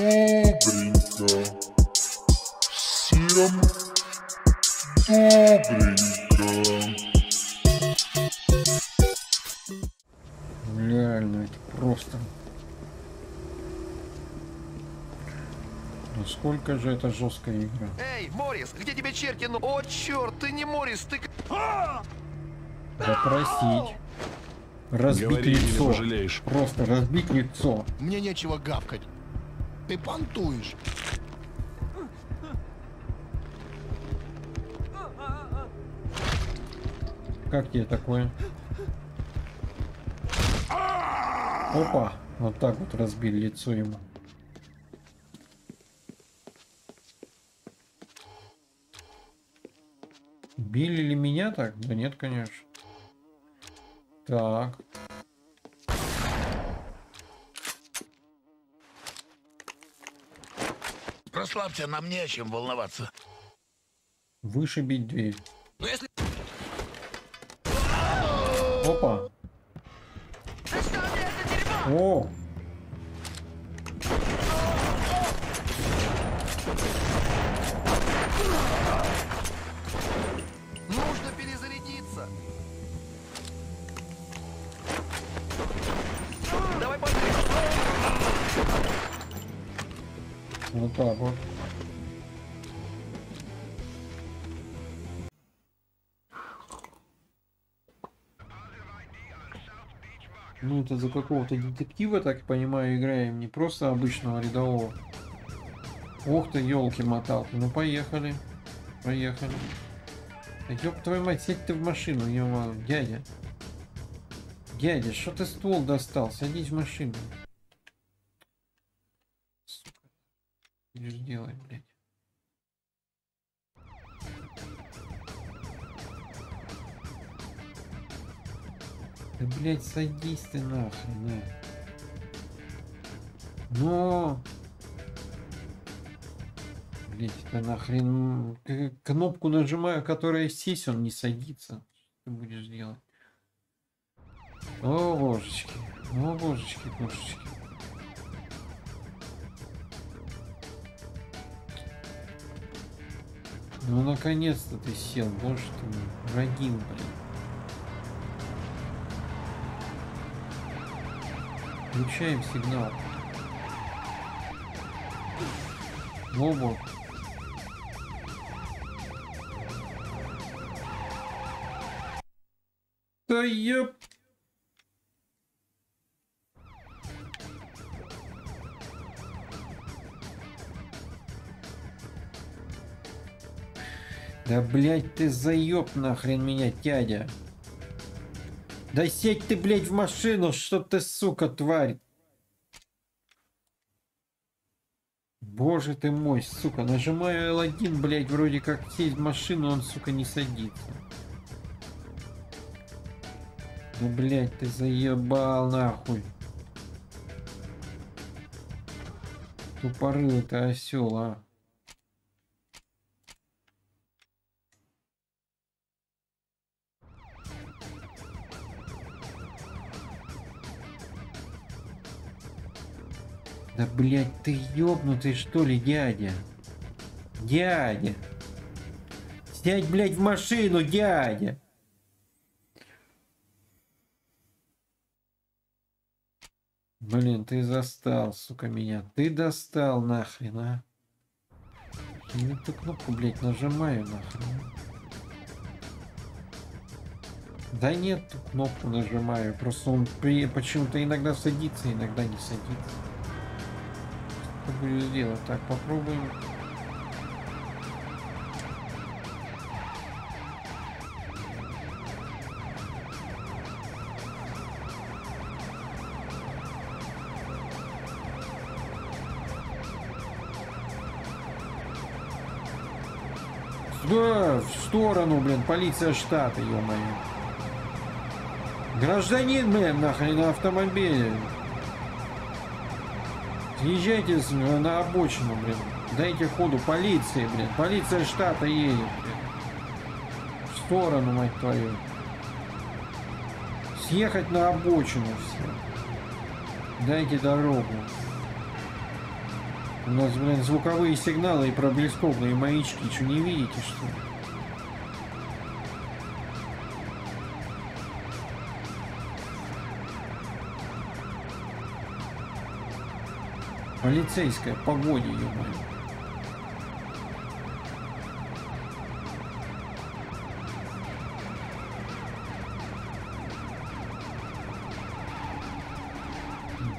Добренько. Всем добренько. Реально, это просто. Насколько же это жесткая игра. Эй, Морис, где тебе черти? Ну, о, черт, ты не Морис, ты... Запросить. Разбить Говори, лицо. Просто разбить лицо. Мне нечего гавкать. Ты понтуешь. Как тебе такое? Опа! Вот так вот разбили лицо ему. Били ли меня так? Да нет, конечно. Так. Расслабься, нам не о чем волноваться. Вышибить дверь. Ну, если... Опа. О! Нужно перезарядиться. Вот так вот. Ну это за какого-то детектива, так понимаю, играем, не просто обычного рядового. Ох ты, елки моталки. Ну поехали. Поехали. Да ёб твою мать, сядь ты в машину, ё дядя. Дядя, что ты ствол достал? Садись в машину. Сука. Будешь делать, блядь. Да, блядь, садись ты нахрен, на. Но... Блядь, это нахрен кнопку нажимаю, которая сесть, он не садится. Ты будешь делать? О, божечки. О, божечки, кошечки. Ну, наконец-то ты сел, боже ты мой. Родил, блин. Включаем сигнал. Лобо. Да ёп. Да блять ты заеб нахрен меня, дядя. Да сядь ты, блядь, в машину, что ты, сука, тварь. Боже ты мой, сука, нажимаю L1, блядь, вроде как сесть в машину, он, сука, не садится. Ну, блядь, ты заебал, нахуй. Тупорылый ты осел, а. Да, блядь, ты ёбнутый, что ли, дядя? Дядя! Сядь, блядь, в машину, дядя! Блин, ты застал, сука, меня. Ты достал нахрен, а? Не ту кнопку, блядь, нажимаю нахрен. Да нет, ту кнопку нажимаю. Просто он при... почему-то иногда садится, иногда не садится. Что будешь делать? Так, попробуем. Да, в сторону, блин, полиция штата, ё-моё. Гражданин, блин, нахрен на автомобиле. Съезжайте с- на обочину, блин. Дайте ходу полиции, блин. Полиция штата едет, блин. В сторону, мать твою. Съехать на обочину все. Дайте дорогу. У нас, блин, звуковые сигналы и проблесковые маячки. Что, не видите, что ли? Полицейская, погоде, ё-моё.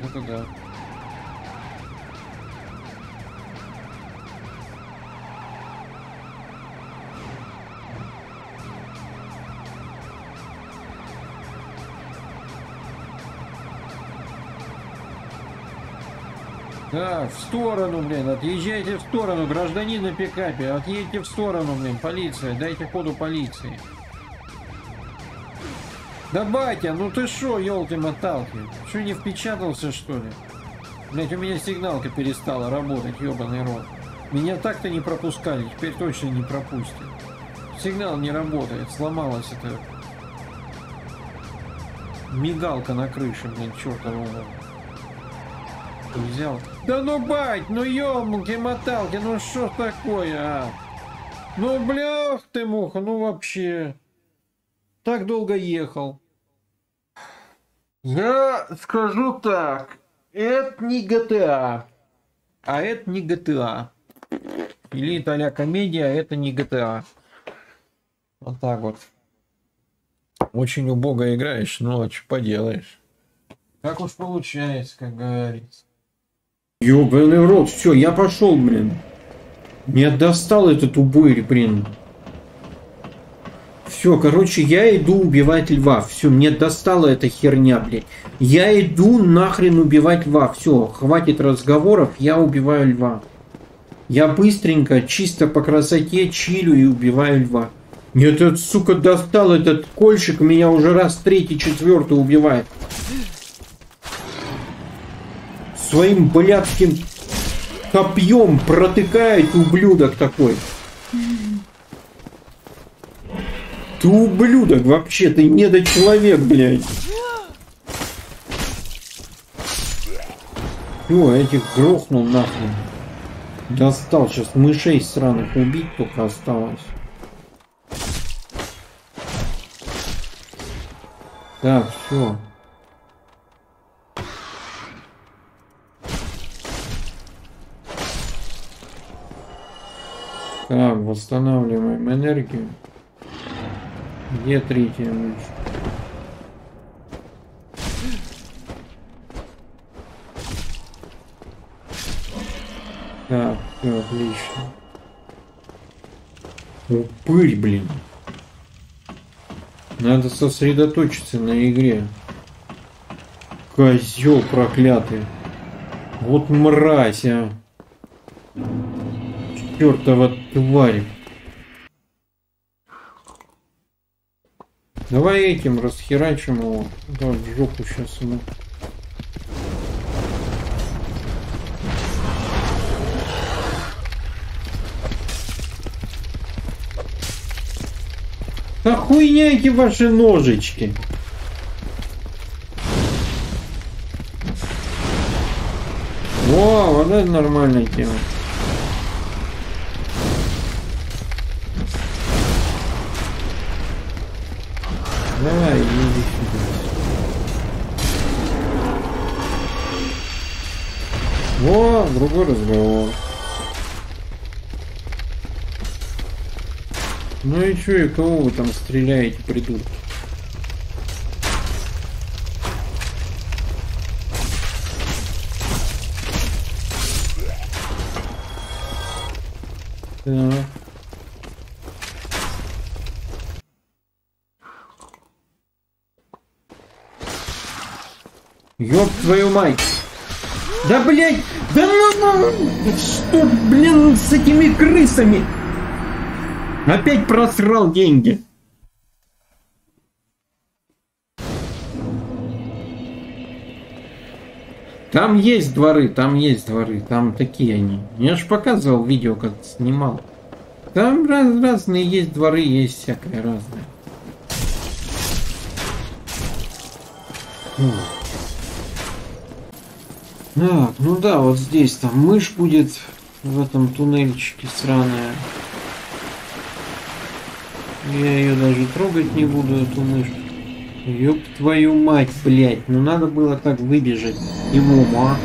Это да. Да, в сторону, блин, отъезжайте в сторону, гражданин на пикапе, отъедьте в сторону, блин, полиция, дайте ходу полиции. Да, батя, ну ты шо, елки-моталки, что не впечатался, что ли? Блять, у меня сигналка перестала работать, ебаный рот. Меня так-то не пропускали, теперь точно не пропустят. Сигнал не работает, сломалась эта мигалка на крыше, блин, чертова взял. Да ну бать, ну ёмки-моталки, ну что такое, а? Ну блях ты муха, ну вообще. Так долго ехал. Я скажу так, это не GTA, а это не GTA. Или это а комедия, а это не GTA. Вот так вот. Очень убого играешь, ну а что поделаешь. Как уж получается, как говорится. Ёбаный рот, все, я пошел, блин. Меня достал этот убой, блин. Все, короче, я иду убивать льва. Все, мне достала эта херня, блядь. Я иду нахрен убивать льва. Все, хватит разговоров, я убиваю льва. Я быстренько, чисто по красоте, чилю и убиваю льва. Нет, этот, сука, достал этот кольчик, меня уже раз третий, четвертый убивает своим блядским копьем протыкает ублюдок такой. Ты ублюдок вообще, ты недочеловек, блядь. Все, этих грохнул нахрен. Достал, сейчас мышей сраных убить только осталось. Так, все. Так, восстанавливаем энергию. Где третья мышь? Так, все отлично. Упырь, блин. Надо сосредоточиться на игре. Козел проклятый. Вот мразь, а чертова тварь. Давай этим расхерачим его. Да, в жопу сейчас ему. Охуйняйте ваши ножички. О, вот это нормальная тема. Давай, иди сюда. Во, другой разговор. Ну и чё, и кого вы там стреляете, придурки? Так. Ёб твою мать! Да, блядь! Да ну, ну! Что, блин, с этими крысами? Опять просрал деньги. Там есть дворы, там есть дворы, там такие они. Я же показывал видео, как снимал. Там раз, разные есть дворы, есть всякое разное. Так, ну да, вот здесь там мышь будет в этом туннельчике сраная. Я ее даже трогать не буду, эту мышь. Ёб твою мать, блядь, ну надо было так выбежать. Ему, а?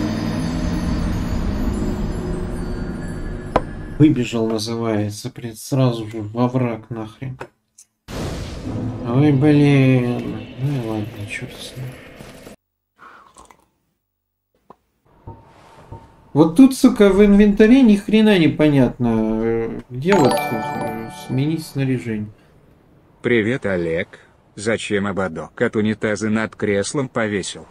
Выбежал, называется, блядь, сразу же во враг нахрен. Ой, блин. Ну ладно, черт с ним. Вот тут, сука, в инвентаре ни хрена не понятно, э, где вот э, сменить снаряжение. Привет, Олег. Зачем ободок от унитаза над креслом повесил?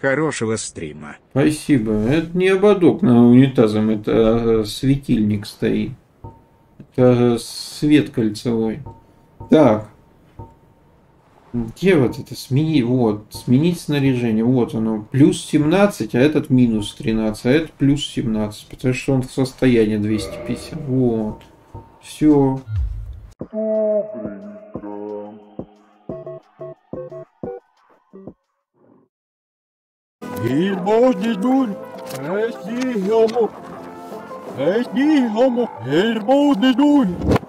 Хорошего стрима. Спасибо. Это не ободок на унитазом, это э, светильник стоит. Это свет кольцевой. Так. Где вот это сменить? Вот, сменить снаряжение. Вот оно. Плюс 17, а этот минус 13, а это плюс 17. Потому что он в состоянии 250. Вот. Все. Hermosni dun, esti homo, esti homo, hermosni dun.